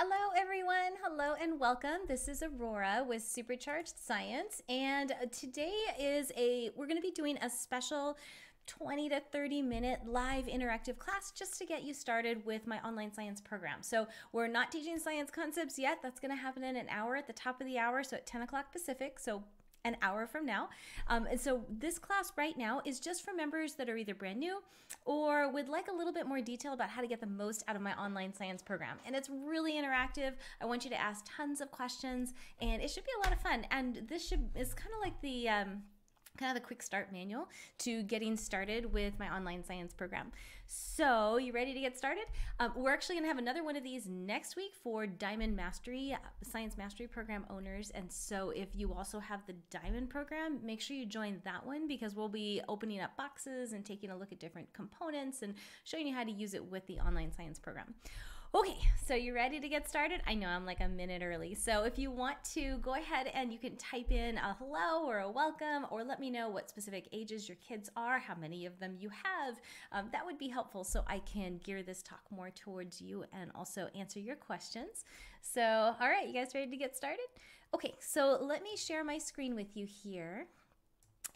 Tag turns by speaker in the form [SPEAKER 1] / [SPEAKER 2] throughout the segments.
[SPEAKER 1] Hello, everyone. Hello and welcome. This is Aurora with Supercharged Science, and today is a we're going to be doing a special 20 to 30 minute live interactive class just to get you started with my online science program. So, we're not teaching science concepts yet. That's going to happen in an hour at the top of the hour, so at 10 o'clock Pacific. So, an hour from now. Um, and so this class right now is just for members that are either brand new or would like a little bit more detail about how to get the most out of my online science program. And it's really interactive. I want you to ask tons of questions and it should be a lot of fun. And this should is kind of like the um, kind of the quick start manual to getting started with my online science program. So, you ready to get started? Um, we're actually going to have another one of these next week for Diamond Mastery, uh, Science Mastery Program owners. And so, if you also have the Diamond program, make sure you join that one because we'll be opening up boxes and taking a look at different components and showing you how to use it with the online science program. Okay, so you ready to get started? I know I'm like a minute early. So if you want to go ahead and you can type in a hello or a welcome or let me know what specific ages your kids are, how many of them you have. Um, that would be helpful so I can gear this talk more towards you and also answer your questions. So, all right, you guys ready to get started? Okay, so let me share my screen with you here.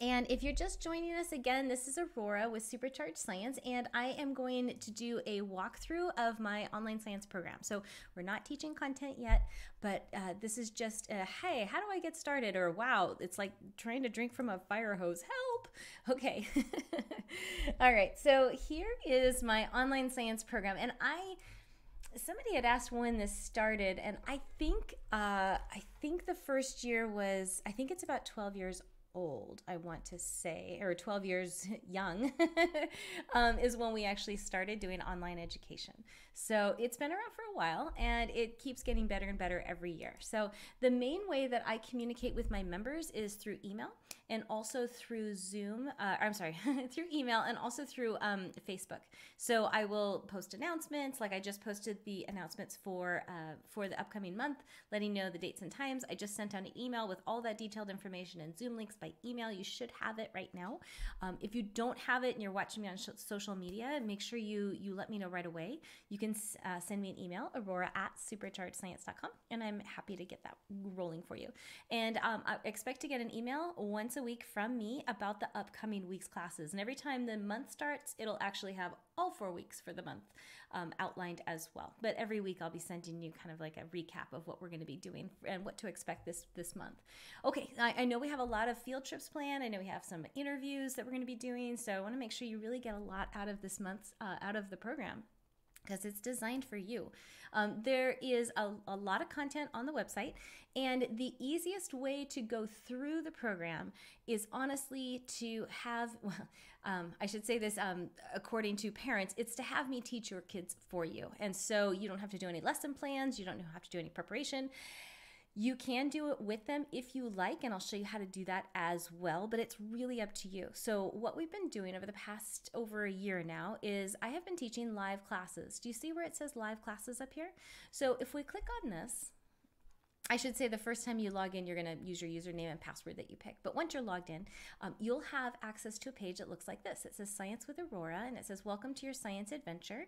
[SPEAKER 1] And if you're just joining us again, this is Aurora with Supercharged Science, and I am going to do a walkthrough of my online science program. So we're not teaching content yet, but uh, this is just a, hey, how do I get started? Or wow, it's like trying to drink from a fire hose. Help! Okay. All right, so here is my online science program, and I somebody had asked when this started and i think uh, i think the first year was i think it's about 12 years old, I want to say, or 12 years young, um, is when we actually started doing online education. So it's been around for a while and it keeps getting better and better every year. So the main way that I communicate with my members is through email and also through Zoom. Uh, I'm sorry, through email and also through um, Facebook. So I will post announcements, like I just posted the announcements for uh, for the upcoming month, letting know the dates and times. I just sent out an email with all that detailed information and Zoom links by email. You should have it right now. Um, if you don't have it and you're watching me on social media, make sure you you let me know right away. You can uh, send me an email, aurora at superchargedscience.com, and I'm happy to get that rolling for you. And um, I expect to get an email once a week from me about the upcoming week's classes. And every time the month starts, it'll actually have all four weeks for the month um, outlined as well. But every week I'll be sending you kind of like a recap of what we're going to be doing and what to expect this this month. Okay, I, I know we have a lot of field trips planned. I know we have some interviews that we're going to be doing. So I want to make sure you really get a lot out of this month's uh, out of the program because it's designed for you. Um, there is a, a, lot of content on the website, and the easiest way to go through the program is honestly to have, well, um, I should say this um, according to parents, it's to have me teach your kids for you. And so you don't have to do any lesson plans, you don't have to do any preparation. You can do it with them if you like, and I'll show you how to do that as well, but it's really up to you. So, what we've been doing over the past over a year now is I have been teaching live classes. Do you see where it says live classes up here? So, if we click on this, I should say the first time you log in, you're going to use your username and password that you pick. But once you're logged in, um, you'll have access to a page that looks like this. It says Science with Aurora, and it says Welcome to your science adventure.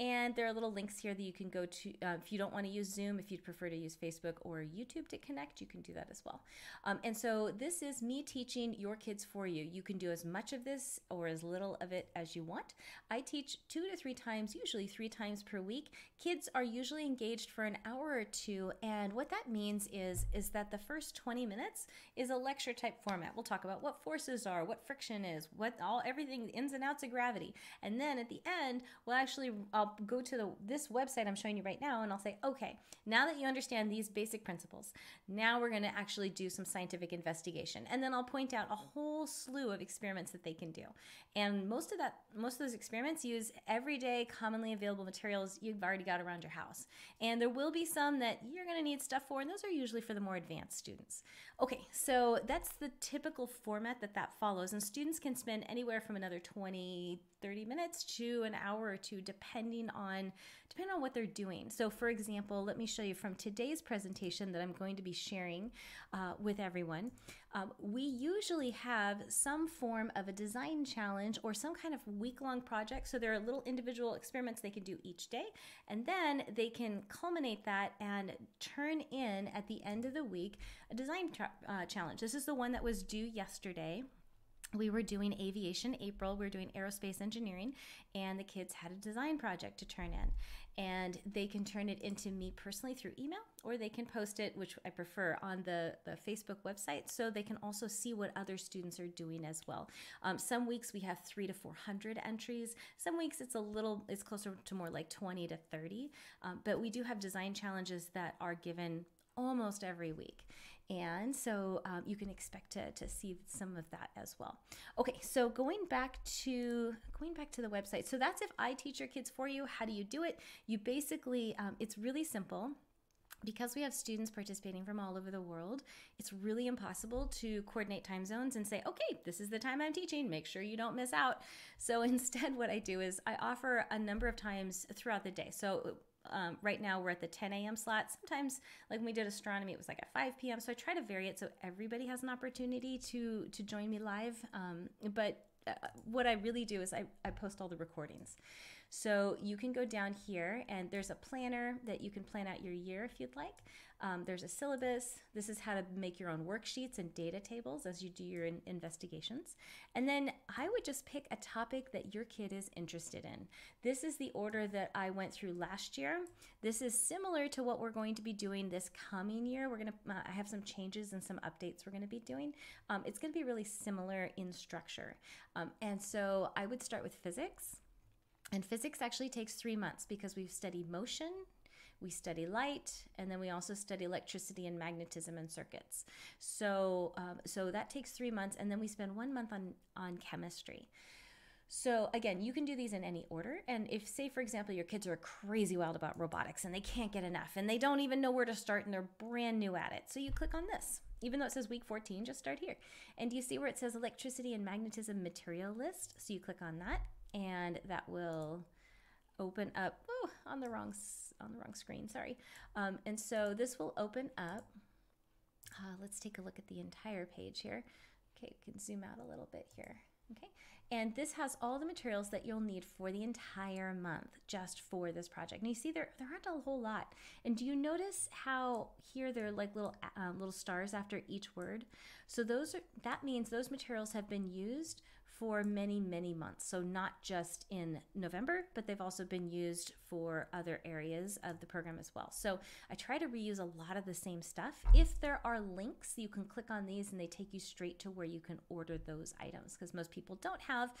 [SPEAKER 1] And there are little links here that you can go to. Uh, if you don't want to use Zoom, if you'd prefer to use Facebook or YouTube to connect, you can do that as well. Um, and so this is me teaching your kids for you. You can do as much of this or as little of it as you want. I teach two to three times, usually three times per week. Kids are usually engaged for an hour or two, and what that means is is that the first 20 minutes is a lecture type format. We'll talk about what forces are, what friction is, what all everything ins and outs of gravity, and then at the end we'll actually I'll go to the this website I'm showing you right now, and I'll say, okay, now that you understand these basic principles, now we're going to actually do some scientific investigation, and then I'll point out a whole slew of experiments that they can do, and most of that most of those experiments use everyday commonly available materials you've already got around your house, and there will be some that you're going to need stuff for and those are usually for the more advanced students. Okay, so that's the typical format that that follows, and students can spend anywhere from another 20, 30 minutes to an hour or two, depending on depending on what they're doing. So, for example, let me show you from today's presentation that I'm going to be sharing uh, with everyone. Um, we usually have some form of a design challenge or some kind of week long project. So, there are little individual experiments they can do each day, and then they can culminate that and turn in at the end of the week a design uh, challenge. This is the one that was due yesterday we were doing aviation April, we were doing aerospace engineering, and the kids had a design project to turn in. And they can turn it into me personally through email, or they can post it, which I prefer, on the, the Facebook website so they can also see what other students are doing as well. Um, some weeks we have three to 400 entries. Some weeks it's a little, it's closer to more like 20 to 30. Um, but we do have design challenges that are given almost every week. And so um, you can expect to, to see some of that as well. Okay, so going back to going back to the website. So that's if I teach your kids for you. How do you do it? You basically, um, it's really simple because we have students participating from all over the world, it's really impossible to coordinate time zones and say, okay, this is the time I'm teaching, make sure you don't miss out. So instead, what I do is I offer a number of times throughout the day. So um, right now we're at the 10 a.m. slot. Sometimes, like when we did astronomy, it was like at 5 p.m. So I try to vary it so everybody has an opportunity to to join me live. Um, but uh, what I really do is I, I post all the recordings. So you can go down here and there's a planner that you can plan out your year if you'd like. Um, there's a syllabus. This is how to make your own worksheets and data tables as you do your in- investigations. And then I would just pick a topic that your kid is interested in. This is the order that I went through last year. This is similar to what we're going to be doing this coming year. We're going to, uh, I have some changes and some updates we're going to be doing. Um, it's going to be really similar in structure. Um, and so I would start with physics. And physics actually takes three months because we've studied motion, we study light, and then we also study electricity and magnetism and circuits. So, um, so that takes three months, and then we spend one month on on chemistry. So again, you can do these in any order. And if, say, for example, your kids are crazy wild about robotics and they can't get enough and they don't even know where to start and they're brand new at it, so you click on this. Even though it says week 14, just start here. And do you see where it says electricity and magnetism material list? So you click on that and that will open up oh, on the wrong on the wrong screen sorry. Um, and so this will open up uh, let's take a look at the entire page here. Okay you can zoom out a little bit here okay? And this has all the materials that you'll need for the entire month just for this project. And you see there there aren't a whole lot. And do you notice how here there are like little uh, little stars after each word? So those are that means those materials have been used for many, many months. So, not just in November, but they've also been used for other areas of the program as well. So, I try to reuse a lot of the same stuff. If there are links, you can click on these and they take you straight to where you can order those items because most people don't have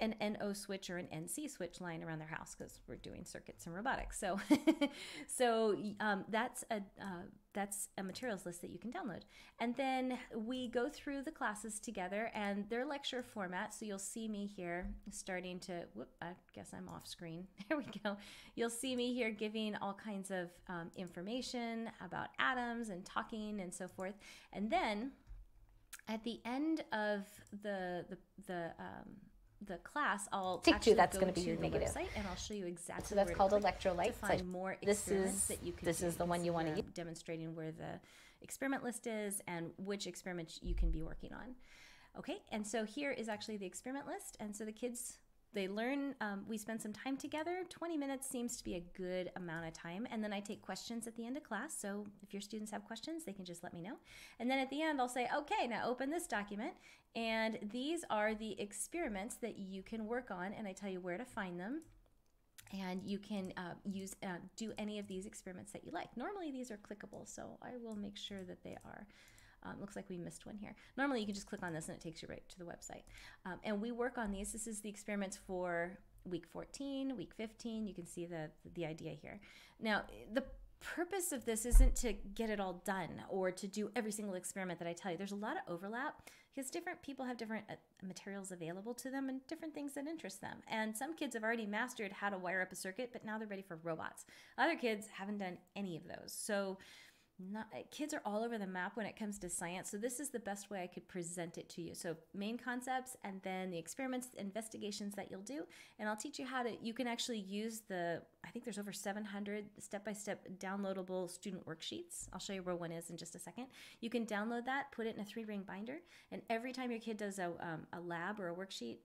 [SPEAKER 1] an NO switch or an NC switch lying around their house because we're doing circuits and robotics. So, so um, that's a uh, that's a materials list that you can download. And then we go through the classes together, and their lecture format. So you'll see me here starting to. Whoop! I guess I'm off screen. There we go. You'll see me here giving all kinds of um, information about atoms and talking and so forth. And then at the end of the the the um, the class, I'll
[SPEAKER 2] take two. That's going to be your negative,
[SPEAKER 1] and I'll show you exactly.
[SPEAKER 2] So that's called electrolyte.
[SPEAKER 1] To find more
[SPEAKER 2] this is
[SPEAKER 1] that you can.
[SPEAKER 2] This is the one you want to use.
[SPEAKER 1] Demonstrating where the experiment list is and which experiments you can be working on. Okay, and so here is actually the experiment list, and so the kids they learn um, we spend some time together. 20 minutes seems to be a good amount of time. And then i take questions at the end of class. So if your students have questions they can just let me know. And then at the end i'll say okay now open this document. And these are the experiments that you can work on and i tell you where to find them. And you can uh, use uh, do any of these experiments that you like. Normally these are clickable so i will make sure that they are um, looks like we missed one here. Normally, you can just click on this and it takes you right to the website. Um, and we work on these. This is the experiments for week 14, week 15. You can see the, the idea here. Now, the purpose of this isn't to get it all done or to do every single experiment that I tell you. There's a lot of overlap because different people have different uh, materials available to them and different things that interest them. And some kids have already mastered how to wire up a circuit, but now they're ready for robots. Other kids haven't done any of those. So not uh, kids are all over the map when it comes to science so this is the best way i could present it to you. So main concepts and then the experiments investigations that you'll do and i'll teach you how to you can actually use the i think there's over 700 step-by-step downloadable student worksheets. I'll show you where one is in just a second. You can download that put it in a three ring binder and every time your kid does a, um, a lab or a worksheet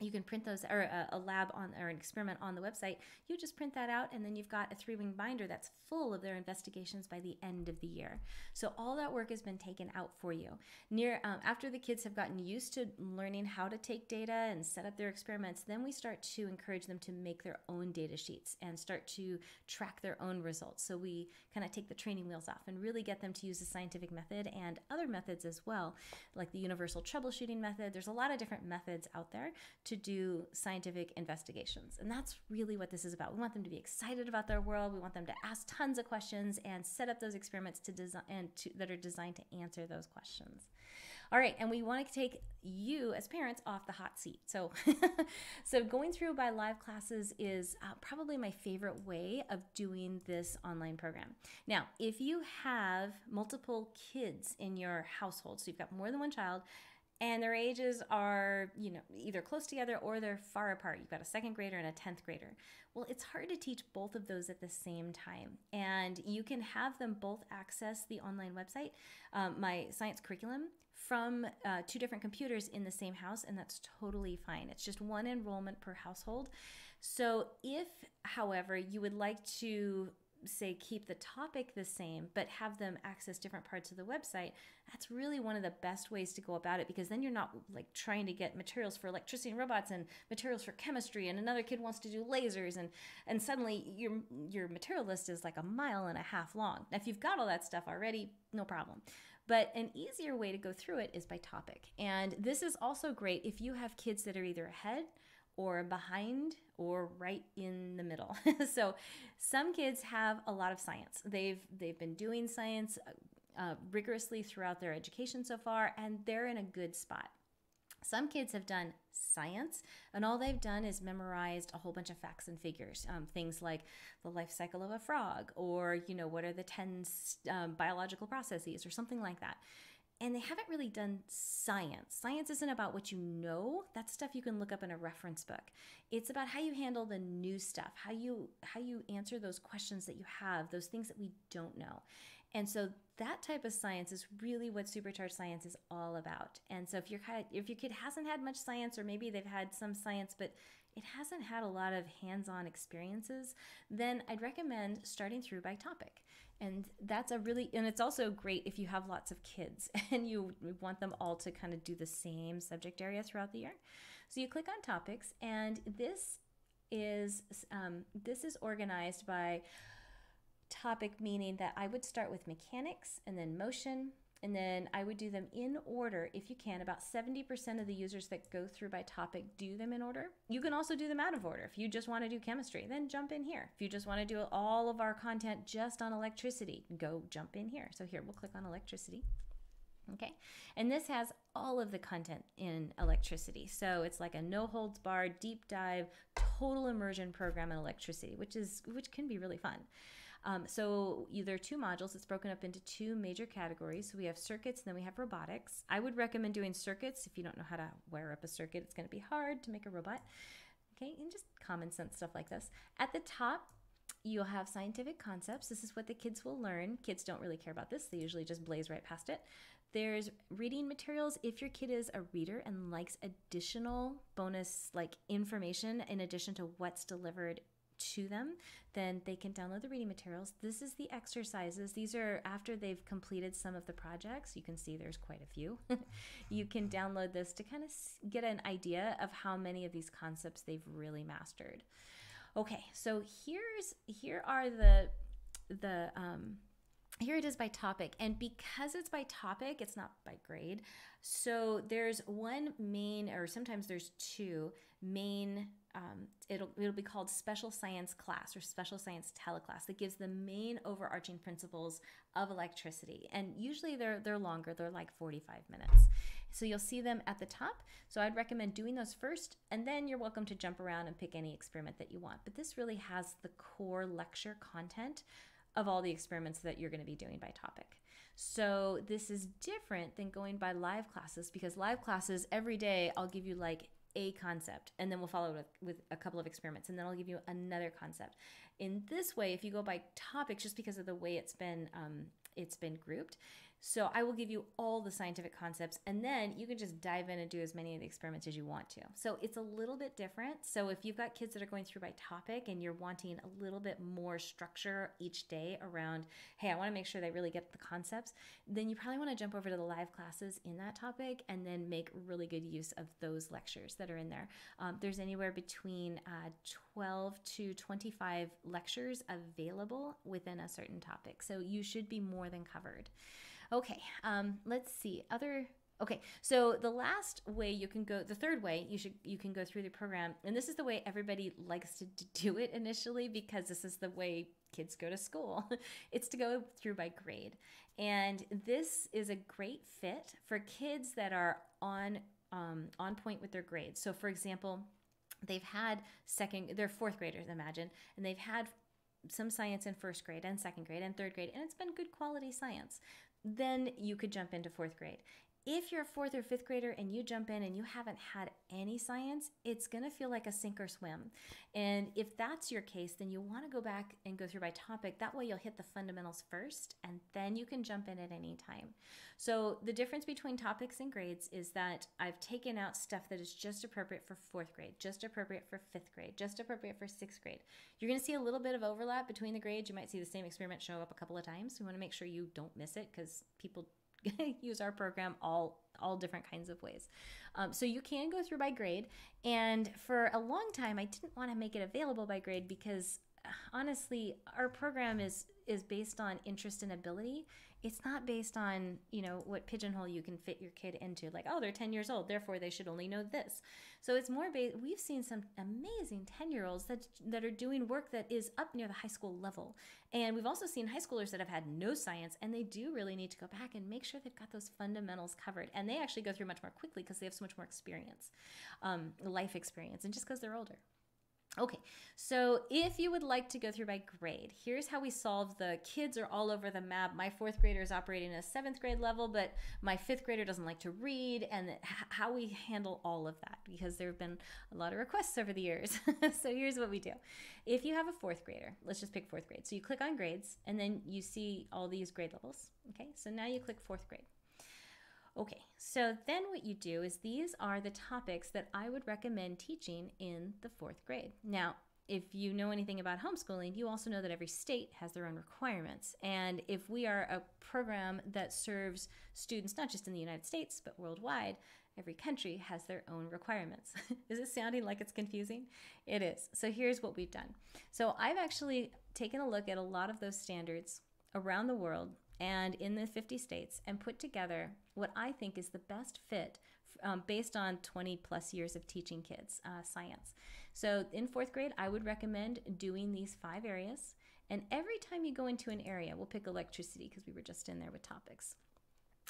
[SPEAKER 1] you can print those or a, a, lab on or an experiment on the website. You just print that out and then you've got a three ring binder that's full of their investigations by the end of the year. So all that work has been taken out for you. Near um, after the kids have gotten used to learning how to take data and set up their experiments then we start to encourage them to make their own data sheets and start to track their own results. So we kind of take the training wheels off and really get them to use the scientific method and other methods as well like the universal troubleshooting method. There's a lot of different methods out there to do scientific investigations. And that's really what this is about. We want them to be excited about their world. We want them to ask tons of questions and set up those experiments to design and to, that are designed to answer those questions. All right, and we want to take you as parents off the hot seat. So, so going through by live classes is uh, probably my favorite way of doing this online program. Now, if you have multiple kids in your household, so you've got more than one child, and their ages are you know either close together or they're far apart. You've got a second grader and a 10th grader. Well it's hard to teach both of those at the same time. And you can have them both access the online website um, my science curriculum from uh, two different computers in the same house and that's totally fine. It's just one enrollment per household. So if however you would like to say keep the topic the same but have them access different parts of the website that's really one of the best ways to go about it because then you're not like trying to get materials for electricity and robots and materials for chemistry and another kid wants to do lasers and and suddenly your your material list is like a mile and a half long. Now if you've got all that stuff already no problem. But an easier way to go through it is by topic. And this is also great if you have kids that are either ahead or behind or right in the middle. so some kids have a lot of science. They've they've been doing science uh, rigorously throughout their education so far and they're in a good spot. Some kids have done science, and all they've done is memorized a whole bunch of facts and figures. Um, things like the life cycle of a frog, or you know, what are the ten um, biological processes, or something like that and they haven't really done science. Science isn't about what you know. That's stuff you can look up in a reference book. It's about how you handle the new stuff, how you how you answer those questions that you have, those things that we don't know. And so that type of science is really what supercharged science is all about. And so if your if your kid hasn't had much science or maybe they've had some science but it hasn't had a lot of hands-on experiences, then I'd recommend starting through by topic. And that's a really, and it's also great if you have lots of kids and you want them all to kind of do the same subject area throughout the year. So you click on topics, and this is um, this is organized by topic, meaning that I would start with mechanics and then motion, and then I would do them in order if you can. About 70% of the users that go through by topic do them in order. You can also do them out of order. If you just want to do chemistry, then jump in here. If you just want to do all of our content just on electricity, go jump in here. So here, we'll click on electricity. Okay, and this has all of the content in electricity. So it's like a no holds barred, deep dive, total immersion program in electricity, which is which can be really fun. Um, so either two modules. It's broken up into two major categories. So we have circuits, and then we have robotics. I would recommend doing circuits. If you don't know how to wire up a circuit, it's going to be hard to make a robot. Okay, and just common sense stuff like this. At the top, you'll have scientific concepts. This is what the kids will learn. Kids don't really care about this. They usually just blaze right past it. There's reading materials if your kid is a reader and likes additional bonus like information in addition to what's delivered to them, then they can download the reading materials. This is the exercises. These are after they've completed some of the projects. You can see there's quite a few. you can download this to kind of get an idea of how many of these concepts they've really mastered. Okay, so here's here are the the um, here it is by topic and because it's by topic it's not by grade so there's one main or sometimes there's two main um, it'll, it'll be called special science class or special science teleclass that gives the main overarching principles of electricity. And usually they're they're longer they're like 45 minutes. So you'll see them at the top. So i'd recommend doing those first and then you're welcome to jump around and pick any experiment that you want. But this really has the core lecture content of all the experiments that you're going to be doing by topic. So this is different than going by live classes because live classes every day I'll give you like a concept and then we'll follow it with, with a couple of experiments and then I'll give you another concept. In this way, if you go by topics, just because of the way it's been um, it's been grouped, so I will give you all the scientific concepts and then you can just dive in and do as many of the experiments as you want to. So it's a little bit different. So if you've got kids that are going through by topic and you're wanting a little bit more structure each day around, hey, I want to make sure they really get the concepts, then you probably want to jump over to the live classes in that topic and then make really good use of those lectures that are in there. Um, there's anywhere between uh, 12 to 25 lectures available within a certain topic. So you should be more than covered. Okay, um, let's see. Other Okay, so the last way you can go, the third way you should you can go through the program, and this is the way everybody likes to do it initially because this is the way kids go to school. it's to go through by grade, and this is a great fit for kids that are on um, on point with their grades. So, for example, they've had second, they're fourth graders, imagine, and they've had some science in first grade and second grade and third grade, and it's been good quality science then you could jump into fourth grade. If you're a fourth or fifth grader and you jump in and you haven't had any science, it's going to feel like a sink or swim. And if that's your case, then you want to go back and go through by topic. That way you'll hit the fundamentals first and then you can jump in at any time. So the difference between topics and grades is that I've taken out stuff that is just appropriate for fourth grade, just appropriate for fifth grade, just appropriate for sixth grade. You're going to see a little bit of overlap between the grades. You might see the same experiment show up a couple of times. We want to make sure you don't miss it because people use our program all all different kinds of ways. Um, so you can go through by grade, and for a long time, I didn't want to make it available by grade because honestly, our program is is based on interest and ability it's not based on you know what pigeonhole you can fit your kid into. Like oh they're 10 years old therefore they should only know this. So it's more based we've seen some amazing 10 year olds that that are doing work that is up near the high school level. And we've also seen high schoolers that have had no science and they do really need to go back and make sure they've got those fundamentals covered. And they actually go through much more quickly because they have so much more experience um, life experience and just because they're older Okay, so if you would like to go through by grade, here's how we solve the kids are all over the map. My fourth grader is operating at a seventh grade level, but my fifth grader doesn't like to read, and how we handle all of that because there have been a lot of requests over the years. so here's what we do. If you have a fourth grader, let's just pick fourth grade. So you click on grades, and then you see all these grade levels. Okay, so now you click fourth grade. Okay, so then what you do is these are the topics that I would recommend teaching in the fourth grade. Now, if you know anything about homeschooling, you also know that every state has their own requirements. And if we are a program that serves students not just in the United States, but worldwide, every country has their own requirements. is it sounding like it's confusing? It is. So here's what we've done. So I've actually taken a look at a lot of those standards around the world and in the 50 states and put together what I think is the best fit um, based on 20 plus years of teaching kids uh, science. So in fourth grade, I would recommend doing these five areas. And every time you go into an area, we'll pick electricity because we were just in there with topics.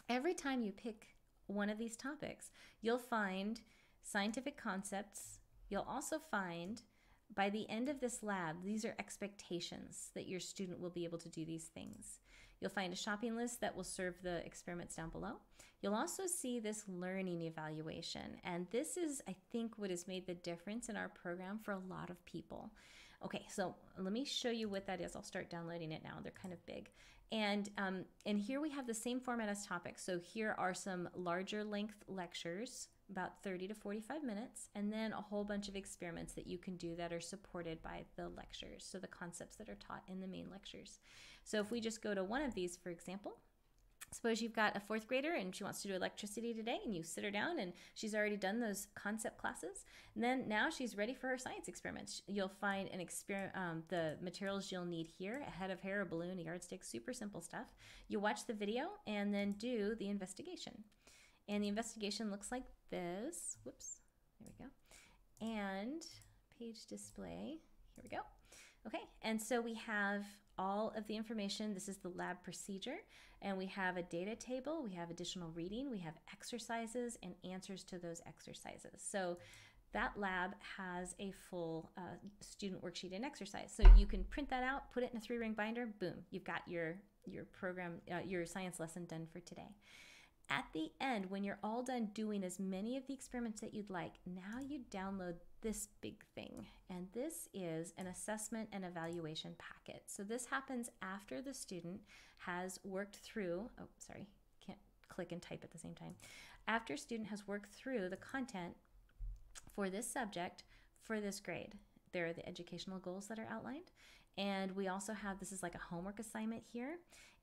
[SPEAKER 1] Every time you pick one of these topics, you'll find scientific concepts. You'll also find by the end of this lab, these are expectations that your student will be able to do these things. You'll find a shopping list that will serve the experiments down below. You'll also see this learning evaluation. And this is, I think, what has made the difference in our program for a lot of people. Okay, so let me show you what that is. I'll start downloading it now. They're kind of big. And, um, and here we have the same format as topics. So here are some larger length lectures about 30 to 45 minutes, and then a whole bunch of experiments that you can do that are supported by the lectures, so the concepts that are taught in the main lectures. So if we just go to one of these, for example, suppose you've got a fourth grader and she wants to do electricity today and you sit her down and she's already done those concept classes and then now she's ready for her science experiments. You'll find an experiment um, the materials you'll need here a head of hair a balloon a yardstick super simple stuff. You watch the video and then do the investigation and the investigation looks like this. Whoops, there we go. And page display, here we go. Okay, and so we have all of the information. This is the lab procedure, and we have a data table, we have additional reading, we have exercises and answers to those exercises. So that lab has a full uh, student worksheet and exercise. So you can print that out, put it in a three ring binder, boom, you've got your, your program, uh, your science lesson done for today. At the end, when you're all done doing as many of the experiments that you'd like, now you download this big thing. And this is an assessment and evaluation packet. So this happens after the student has worked through, oh, sorry, can't click and type at the same time. After student has worked through the content for this subject for this grade. There are the educational goals that are outlined. And we also have this is like a homework assignment here.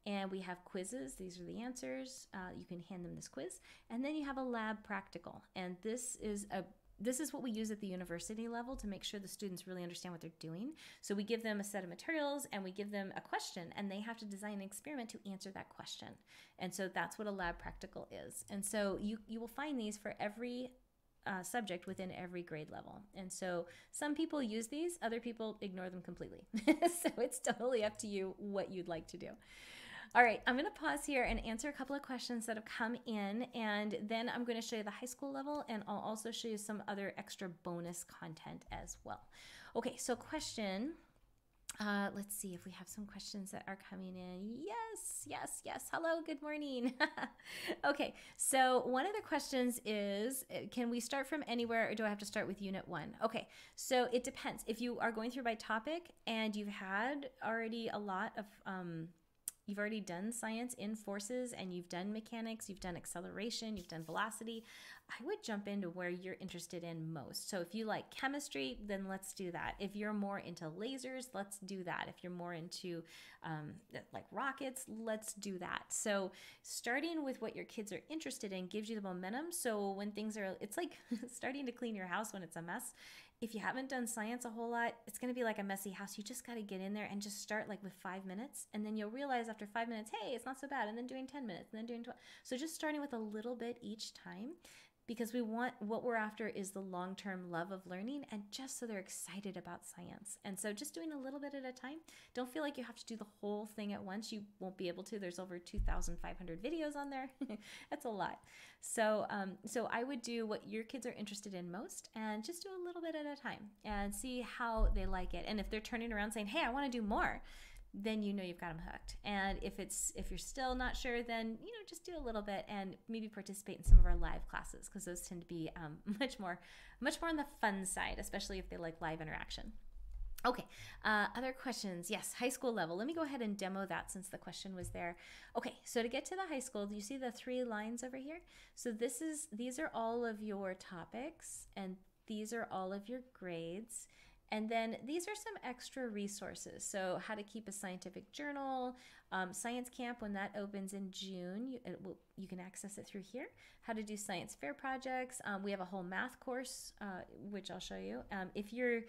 [SPEAKER 1] And we have quizzes. These are the answers. Uh, you can hand them this quiz. And then you have a lab practical. And this is a this is what we use at the university level to make sure the students really understand what they're doing. So we give them a set of materials and we give them a question and they have to design an experiment to answer that question. And so that's what a lab practical is. And so you you will find these for every uh, subject within every grade level. And so some people use these, other people ignore them completely. so it's totally up to you what you'd like to do. All right, I'm going to pause here and answer a couple of questions that have come in, and then I'm going to show you the high school level, and I'll also show you some other extra bonus content as well. Okay, so question uh, let's see if we have some questions that are coming in. Yes, yes, yes. Hello, good morning. okay, so one of the questions is uh, Can we start from anywhere or do I have to start with unit one? Okay, so it depends. If you are going through by topic and you've had already a lot of um, you've already done science in forces and you've done mechanics, you've done acceleration, you've done velocity, I would jump into where you're interested in most. So if you like chemistry, then let's do that. If you're more into lasers, let's do that. If you're more into um, like rockets, let's do that. So starting with what your kids are interested in gives you the momentum. So when things are, it's like starting to clean your house when it's a mess if you haven't done science a whole lot, it's going to be like a messy house. You just got to get in there and just start like with five minutes. And then you'll realize after five minutes, hey, it's not so bad. And then doing 10 minutes and then doing 12. So just starting with a little bit each time because we want what we're after is the long term love of learning and just so they're excited about science. And so just doing a little bit at a time. Don't feel like you have to do the whole thing at once. You won't be able to. There's over 2,500 videos on there. That's a lot. So, um, so I would do what your kids are interested in most and just do a little bit at a time and see how they like it. And if they're turning around saying, hey, I want to do more, then you know you've got them hooked. And if it's if you're still not sure, then you know just do a little bit and maybe participate in some of our live classes because those tend to be um, much more much more on the fun side, especially if they like live interaction. Okay, uh, other questions? Yes, high school level. Let me go ahead and demo that since the question was there. Okay, so to get to the high school, do you see the three lines over here? So this is these are all of your topics and these are all of your grades. And then these are some extra resources. So, how to keep a scientific journal, um, Science Camp, when that opens in June, you, will, you, can access it through here. How to do science fair projects. Um, we have a whole math course, uh, which I'll show you. Um, if you're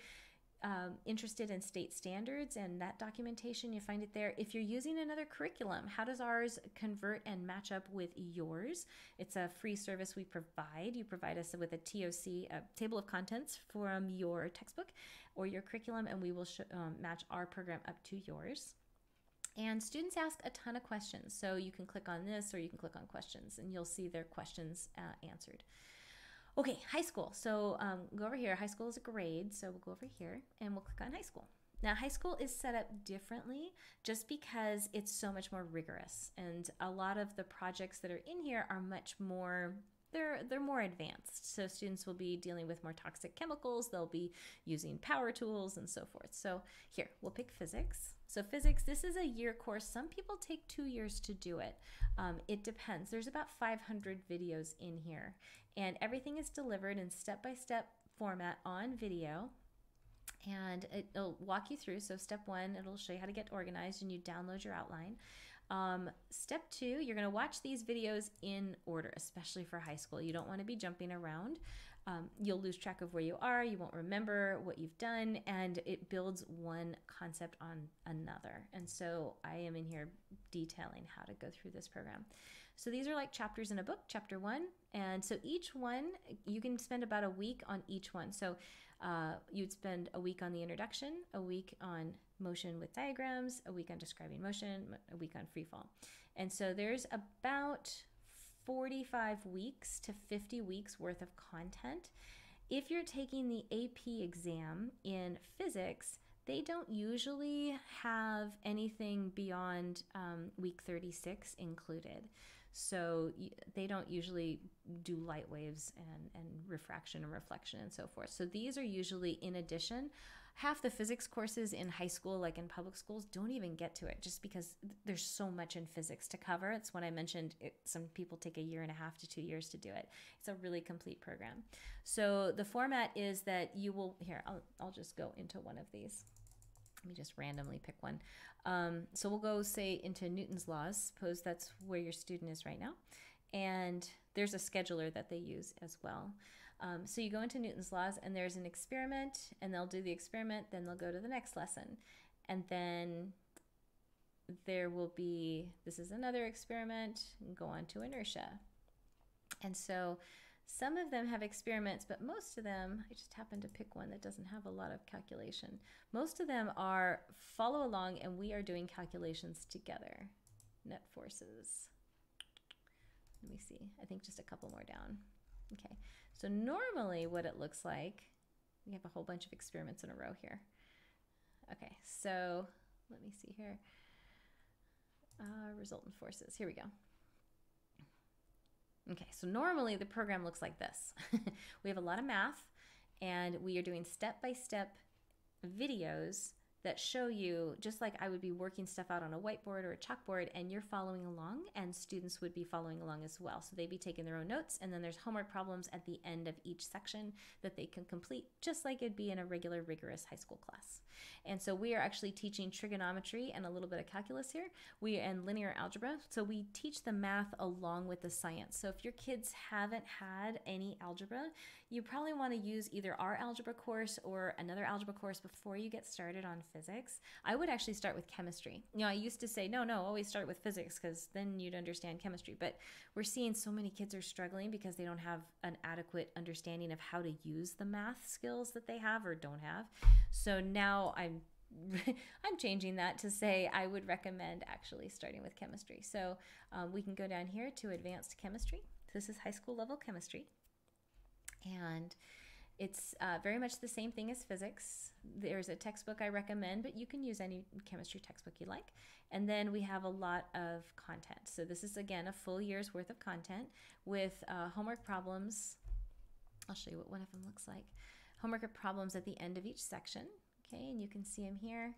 [SPEAKER 1] um, interested in state standards and that documentation, you find it there. If you're using another curriculum, how does ours convert and match up with yours? It's a free service we provide. You provide us with a TOC, a table of contents from your textbook or your curriculum, and we will um, match our program up to yours. And students ask a ton of questions. So you can click on this or you can click on questions and you'll see their questions uh, answered. Okay, high school. So um, go over here. High school is a grade. So we'll go over here and we'll click on high school. Now, high school is set up differently just because it's so much more rigorous. And a lot of the projects that are in here are much more they're they're more advanced. So students will be dealing with more toxic chemicals, they'll be using power tools and so forth. So here, we'll pick physics. So physics, this is a year course. Some people take two years to do it. Um, it depends. There's about 500 videos in here, and everything is delivered in step-by-step format on video and it'll walk you through. So, step one, it'll show you how to get organized and you download your outline. Um, step two, you're going to watch these videos in order, especially for high school. You don't want to be jumping around. Um, you'll lose track of where you are, you won't remember what you've done, and it builds one concept on another. And so I am in here detailing how to go through this program. So these are like chapters in a book, chapter one. And so each one, you can spend about a week on each one. So uh, you'd spend a week on the introduction, a week on motion with diagrams, a week on describing motion, a week on free fall. And so there's about 45 weeks to 50 weeks worth of content. If you're taking the AP exam in physics, they don't usually have anything beyond um, week 36 included. So they don't usually do light waves and, and refraction and reflection and so forth. So these are usually in addition. Half the physics courses in high school, like in public schools, don't even get to it just because there's so much in physics to cover. It's when I mentioned it, some people take a year and a half to two years to do it. It's a really complete program. So the format is that you will, here, I'll, I'll just go into one of these let me just randomly pick one. Um, so we'll go say into Newton's laws. Suppose that's where your student is right now. And there's a scheduler that they use as well. Um, so you go into Newton's laws and there's an experiment and they'll do the experiment, then they'll go to the next lesson. And then there will be, this is another experiment, go on to inertia. And so some of them have experiments, but most of them, I just happen to pick one that doesn't have a lot of calculation. Most of them are follow along and we are doing calculations together. Net forces. Let me see. I think just a couple more down. Okay. So normally what it looks like, we have a whole bunch of experiments in a row here. Okay. So let me see here. Uh, resultant forces. Here we go. Okay, so normally the program looks like this. we have a lot of math and we are doing step-by-step videos that show you, just like I would be working stuff out on a whiteboard or a chalkboard, and you're following along, and students would be following along as well. So they'd be taking their own notes, and then there's homework problems at the end of each section that they can complete, just like it'd be in a regular, rigorous high school class. And so we are actually teaching trigonometry and a little bit of calculus here. We and linear algebra. So we teach the math along with the science. So if your kids haven't had any algebra, you probably want to use either our algebra course or another algebra course before you get started on physics. I would actually start with chemistry. You know, I used to say, no, no, always start with physics because then you'd understand chemistry. But we're seeing so many kids are struggling because they don't have an adequate understanding of how to use the math skills that they have or don't have. So now I'm I'm changing that to say I would recommend actually starting with chemistry. So um, we can go down here to advanced chemistry. This is high school level chemistry. And it's uh, very much the same thing as physics. There's a textbook I recommend, but you can use any chemistry textbook you like. And then we have a lot of content. So this is, again, a full year's worth of content with uh, homework problems. I'll show you what one of them looks like. Homework problems at the end of each section. Okay, and you can see them here.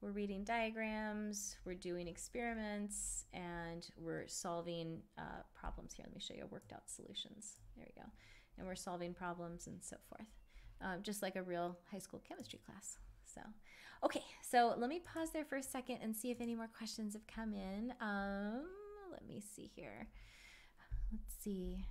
[SPEAKER 1] We're reading diagrams, we're doing experiments, and we're solving uh, problems here. Let me show you worked out solutions. There we go and we're solving problems and so forth, um, just like a real high school chemistry class. So, okay, so let me pause there for a second and see if any more questions have come in. Um, let me see here. Let's see.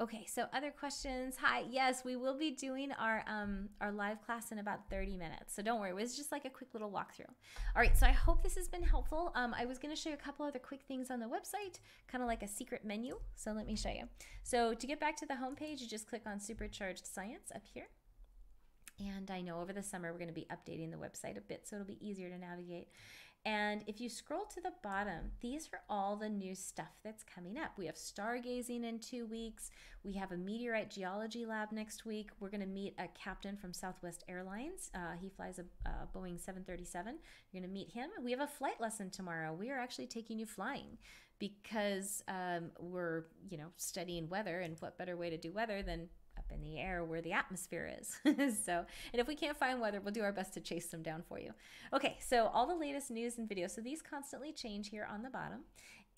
[SPEAKER 1] Okay, so other questions. Hi, yes, we will be doing our um, our live class in about 30 minutes. So don't worry, it was just like a quick little walkthrough. All right, so I hope this has been helpful. Um, I was going to show you a couple other quick things on the website, kind of like a secret menu. So let me show you. So to get back to the homepage, you just click on Supercharged Science up here. And I know over the summer we're going to be updating the website a bit so it'll be easier to navigate. And if you scroll to the bottom, these are all the new stuff that's coming up. We have stargazing in two weeks. We have a meteorite geology lab next week. We're going to meet a captain from Southwest Airlines. Uh, he flies a, a Boeing 737. You're going to meet him. We have a flight lesson tomorrow. We are actually taking you flying because um, we're, you know, studying weather. And what better way to do weather than in the air where the atmosphere is. so, and if we can't find weather, we'll do our best to chase them down for you. Okay, so all the latest news and videos. So these constantly change here on the bottom.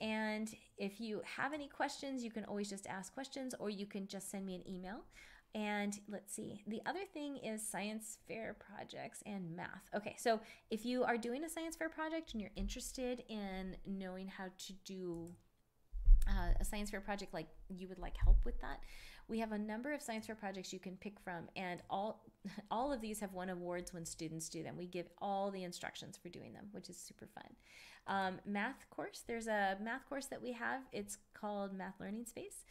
[SPEAKER 1] And if you have any questions, you can always just ask questions or you can just send me an email. And let's see, the other thing is science fair projects and math. Okay, so if you are doing a science fair project and you're interested in knowing how to do uh, a science fair project like you would like help with that, we have a number of science fair projects you can pick from, and all all of these have won awards when students do them. We give all the instructions for doing them, which is super fun. Um, math course, there's a math course that we have. It's called Math Learning Space.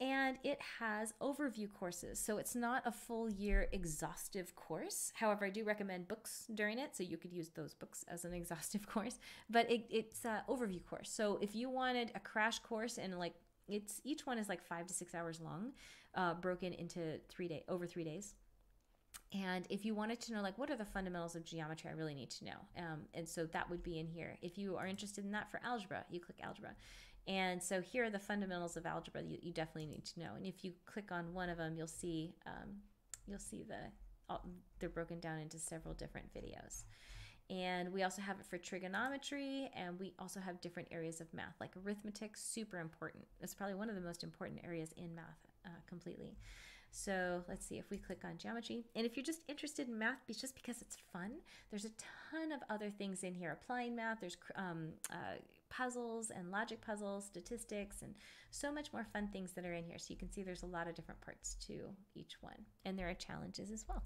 [SPEAKER 1] And it has overview courses. So it's not a full year exhaustive course. However, I do recommend books during it. So you could use those books as an exhaustive course. But it, it's an overview course. So if you wanted a crash course in like it's each one is like five to six hours long, uh, broken into three day over three days. And if you wanted to know, like, what are the fundamentals of geometry, I really need to know. Um, and so that would be in here. If you are interested in that for algebra, you click algebra. And so here are the fundamentals of algebra you, you definitely need to know. And if you click on one of them, you'll see um, you'll see the all, they're broken down into several different videos. And we also have it for trigonometry, and we also have different areas of math, like arithmetic, super important. It's probably one of the most important areas in math uh, completely. So let's see if we click on geometry. And if you're just interested in math, just because it's fun, there's a ton of other things in here. Applying math, there's um, uh, puzzles and logic puzzles, statistics, and so much more fun things that are in here. So you can see there's a lot of different parts to each one. And there are challenges as well.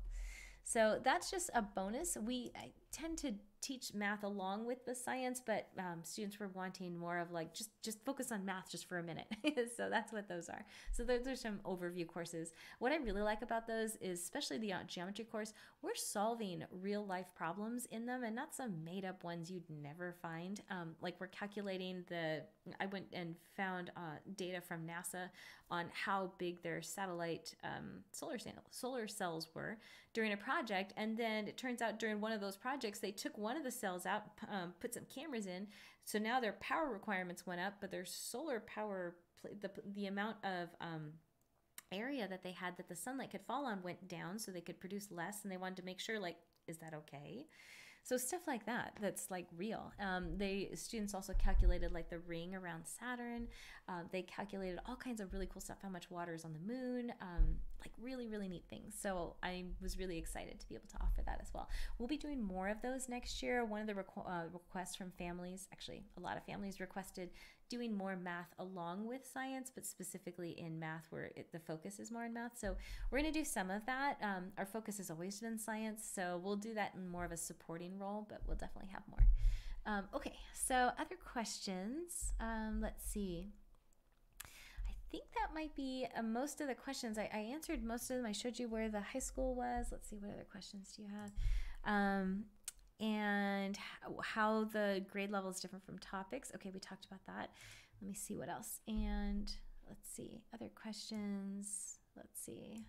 [SPEAKER 1] So that's just a bonus. We tend to teach math along with the science, but um, students were wanting more of like just just focus on math just for a minute. so that's what those are. So those are some overview courses. What I really like about those is, especially the uh, geometry course, we're solving real life problems in them, and not some made up ones you'd never find. Um, like we're calculating the. I went and found uh, data from NASA on how big their satellite um, solar solar cells were during a project, and then it turns out during one of those projects they took one one of the cells out, um, put some cameras in. So now their power requirements went up, but their solar power, the, the amount of um, area that they had that the sunlight could fall on went down so they could produce less. And they wanted to make sure, like, is that okay? So stuff like that, that's like real. Um, they students also calculated like the ring around Saturn. Uh, they calculated all kinds of really cool stuff, how much water is on the moon, um, like really really neat things. So I was really excited to be able to offer that as well. We'll be doing more of those next year. One of the requ- uh, requests from families, actually a lot of families requested doing more math along with science, but specifically in math where it, the focus is more in math. So we're going to do some of that. Um, our focus has always been science, so we'll do that in more of a supporting role, but we'll definitely have more. Um, okay, so other questions. Um, let's see. I think that might be uh, most of the questions. I, I, answered most of them. I showed you where the high school was. Let's see, what other questions do you have? And how the grade level is different from topics. Okay, we talked about that. Let me see what else. And let's see, other questions. Let's see.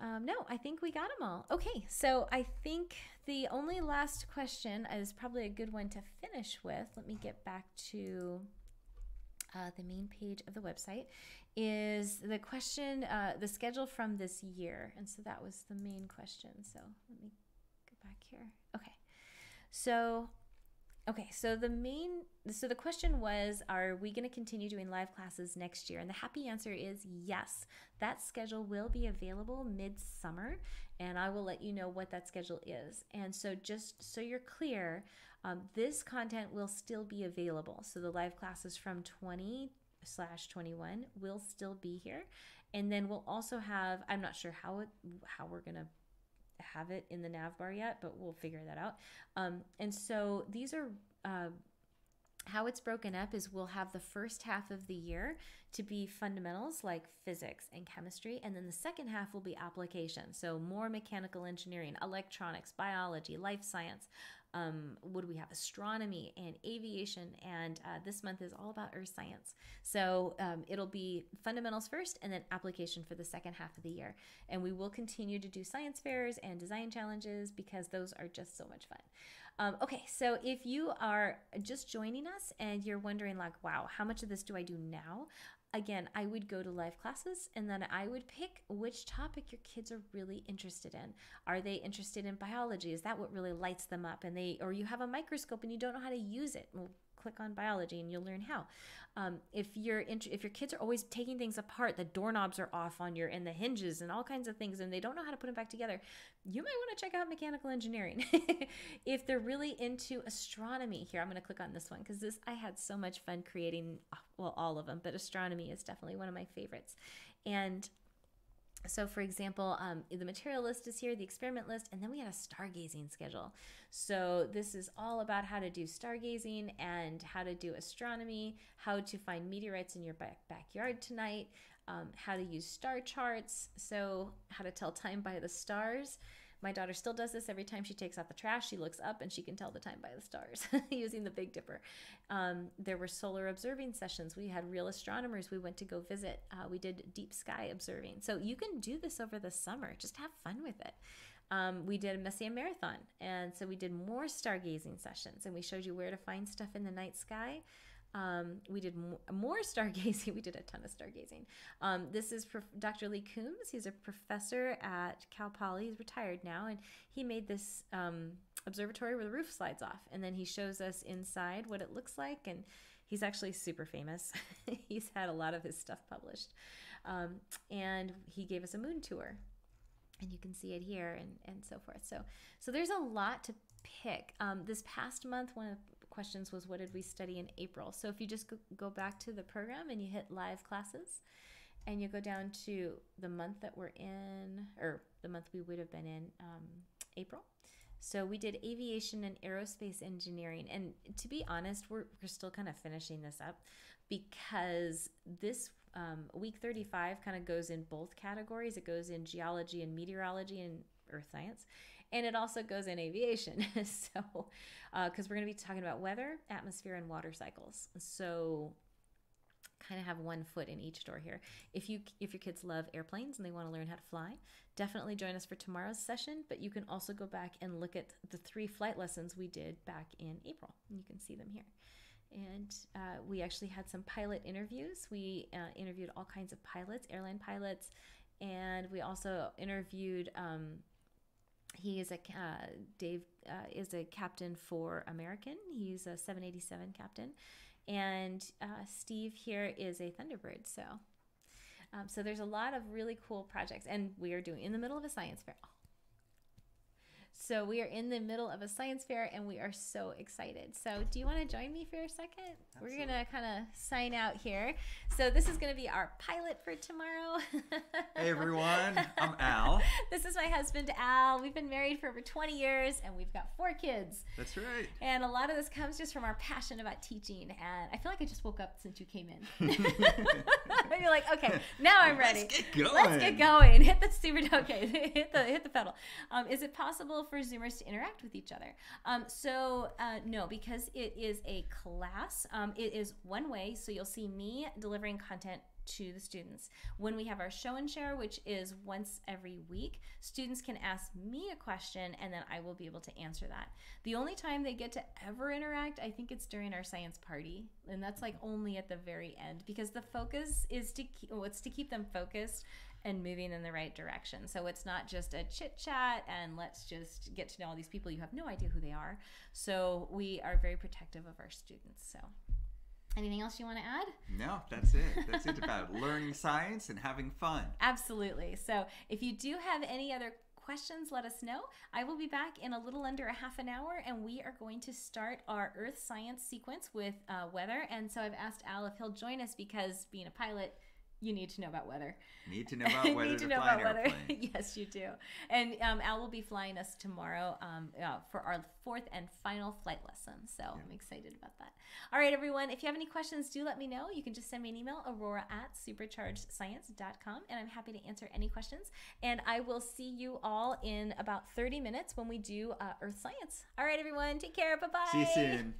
[SPEAKER 1] Um, no, I think we got them all. Okay, so I think the only last question is probably a good one to finish with. Let me get back to uh, the main page of the website. Is the question uh, the schedule from this year? And so that was the main question. So let me here. Okay. So, okay. So the main, so the question was, are we going to continue doing live classes next year? And the happy answer is yes. That schedule will be available midsummer, and I will let you know what that schedule is. And so, just so you're clear, um, this content will still be available. So the live classes from 20 slash 21 will still be here and then we'll also have i'm not sure how it how we're going to have it in the nav bar yet, but we'll figure that out. Um, and so these are uh, how it's broken up is we'll have the first half of the year to be fundamentals like physics and chemistry, and then the second half will be application. So more mechanical engineering, electronics, biology, life science, um, would we have astronomy and aviation? And uh, this month is all about earth science. So um, it'll be fundamentals first and then application for the second half of the year. And we will continue to do science fairs and design challenges because those are just so much fun. Um, okay so if you are just joining us and you're wondering like wow how much of this do i do now again, I would go to live classes and then I would pick which topic your kids are really interested in. Are they interested in biology? Is that what really lights them up? And they, or you have a microscope and you don't know how to use it. Well, click on biology and you'll learn how. Um, if you're if your kids are always taking things apart, the doorknobs are off on your and the hinges and all kinds of things, and they don't know how to put them back together, you might want to check out mechanical engineering. if they're really into astronomy, here I'm going to click on this one because this I had so much fun creating. Well, all of them, but astronomy is definitely one of my favorites, and so, for example, um, the material list is here, the experiment list, and then we had a stargazing schedule. So, this is all about how to do stargazing and how to do astronomy, how to find meteorites in your back- backyard tonight, um, how to use star charts, so how to tell time by the stars. My daughter still does this every time she takes out the trash. She looks up and she can tell the time by the stars using the Big Dipper. Um, there were solar observing sessions. We had real astronomers we went to go visit. Uh, we did deep sky observing. So you can do this over the summer. Just have fun with it. Um, we did a Messier Marathon. And so we did more stargazing sessions and we showed you where to find stuff in the night sky. Um, we did more, stargazing. We did a ton of stargazing. Um, this is Prof- Dr. Lee Coombs. He's a professor at Cal Poly. He's retired now, and he made this um, observatory where the roof slides off, and then he shows us inside what it looks like. And he's actually super famous. he's had a lot of his stuff published, um, and he gave us a moon tour, and you can see it here, and and so forth. So so there's a lot to pick. Um, this past month, one of questions was what did we study in April? So if you just go, back to the program and you hit live classes and you go down to the month that we're in, or the month we would have been in, um, April. So we did aviation and aerospace engineering. And to be honest, we're, we're still kind of finishing this up because this um, week 35 kind of goes in both categories. It goes in geology and meteorology and earth science and it also goes in aviation. so, because uh, we're going to be talking about weather, atmosphere, and water cycles. So, kind of have one foot in each door here. If you if your kids love airplanes and they want to learn how to fly, definitely join us for tomorrow's session. But you can also go back and look at the three flight lessons we did back in April. You can see them here. And uh, we actually had some pilot interviews. We uh, interviewed all kinds of pilots, airline pilots, and we also interviewed um, he is a uh, Dave uh, is a captain for American. He's a 787 captain, and uh, Steve here is a Thunderbird. So, um, so there's a lot of really cool projects, and we are doing in the middle of a science fair. So we are in the middle of a science fair and we are so excited. So do you want to join me for a second? Absolutely. We're going to kind of sign out here. So this is going to be our pilot for tomorrow.
[SPEAKER 3] hey everyone, I'm Al.
[SPEAKER 1] this is my husband Al. We've been married for over 20 years and we've got four kids.
[SPEAKER 3] That's right.
[SPEAKER 1] And a lot of this comes just from our passion about teaching. And I feel like I just woke up since you came in. You're like, okay, now I'm ready.
[SPEAKER 3] Let's get going.
[SPEAKER 1] Let's get going. Hit the super okay. hit the hit the pedal. Um, is it possible for Zoomers to interact with each other. Um, so uh, no, because it is a class, um, it is one way. So you'll see me delivering content to the students. When we have our show and share, which is once every week, students can ask me a question and then I will be able to answer that. The only time they get to ever interact, I think it's during our science party, and that's like only at the very end because the focus is to keep, it's to keep them focused and moving in the right direction. So it's not just a chit chat and let's just get to know all these people. You have no idea who they are. So we are very protective of our students. So anything else you want to add?
[SPEAKER 3] No, that's it. That's it about learning science and having fun.
[SPEAKER 1] Absolutely. So if you do have any other questions, let us know. I will be back in a little under a half an hour, and we are going to start our Earth science sequence with uh, weather. And so I've asked Al if he'll join us because being a pilot, you need to know about weather.
[SPEAKER 3] Need to know about weather. need to, to know about weather.
[SPEAKER 1] yes, you do. And um, Al will be flying us tomorrow um, uh, for our fourth and final flight lesson. So yeah. I'm excited about that. All right, everyone. If you have any questions, do let me know. You can just send me an email, aurora at superchargedscience.com, and I'm happy to answer any questions. And I will see you all in about 30 minutes when we do uh, Earth Science. All right, everyone. Take care. Bye bye.
[SPEAKER 3] See you soon.